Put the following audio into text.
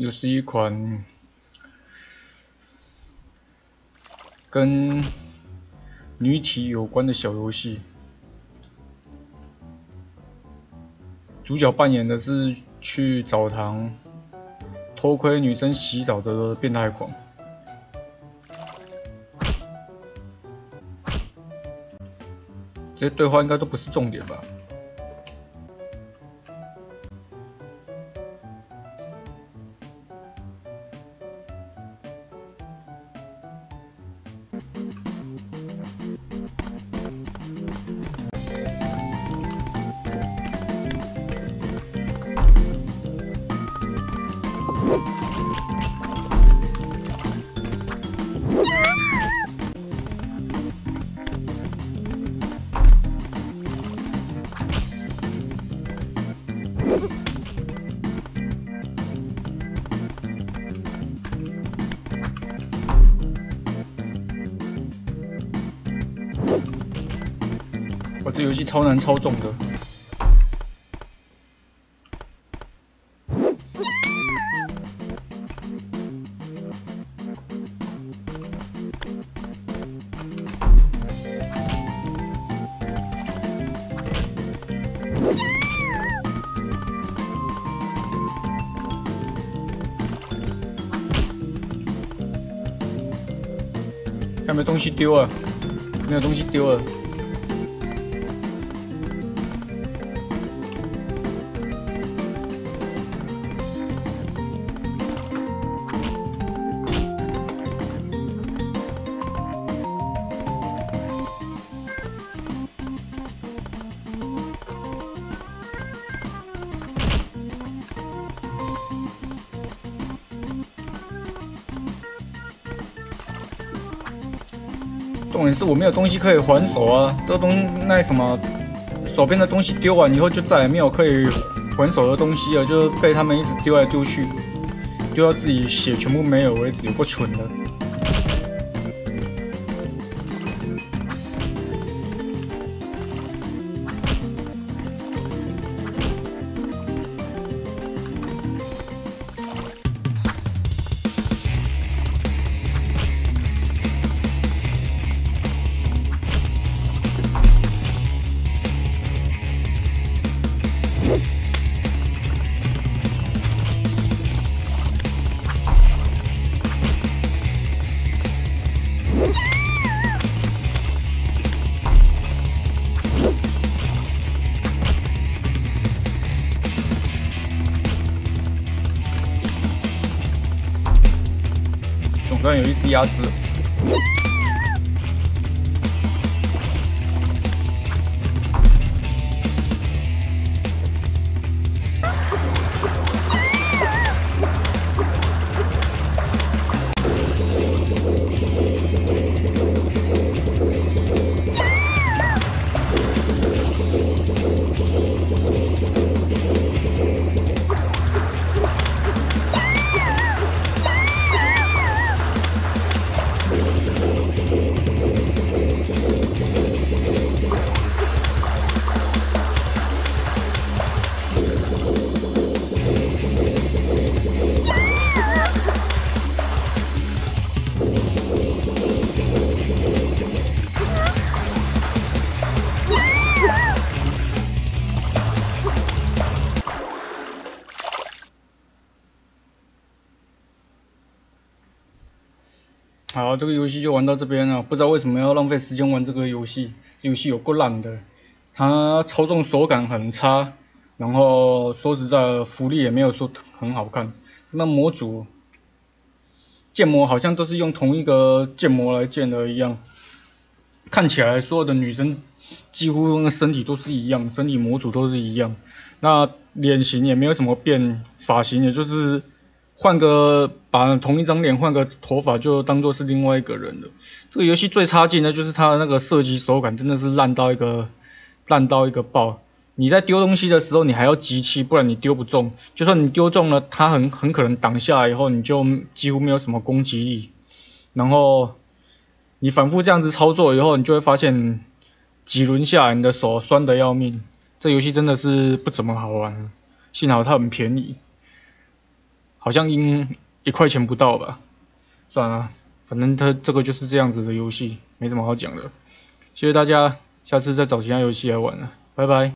又是一款跟女体有关的小游戏。主角扮演的是去澡堂偷窥女生洗澡的变态狂。这些对话应该都不是重点吧？我，这游戏超难超重的。有没有东西丢了？没有东西丢了。重点是我没有东西可以还手啊！这东那什么，手边的东西丢完以后，就再也没有可以还手的东西了，就被他们一直丢来丢去，丢到自己血全部没有为止，有够蠢的。有一只鸭子。好，这个游戏就玩到这边了。不知道为什么要浪费时间玩这个游戏，游戏有够烂的，它操纵手感很差，然后说实在，福利也没有说很好看。那模组建模好像都是用同一个建模来建的一样，看起来所有的女生几乎那身体都是一样，身体模组都是一样，那脸型也没有什么变，发型也就是。换个把同一张脸换个头发就当做是另外一个人了。这个游戏最差劲的就是它的那个射击手感真的是烂到一个烂到一个爆。你在丢东西的时候你还要集气，不然你丢不中。就算你丢中了，它很很可能挡下来以后你就几乎没有什么攻击力。然后你反复这样子操作以后，你就会发现几轮下来你的手酸的要命。这游戏真的是不怎么好玩，幸好它很便宜。好像应一块钱不到吧。算了，反正它这个就是这样子的游戏，没什么好讲的。谢谢大家，下次再找其他游戏来玩了，拜拜。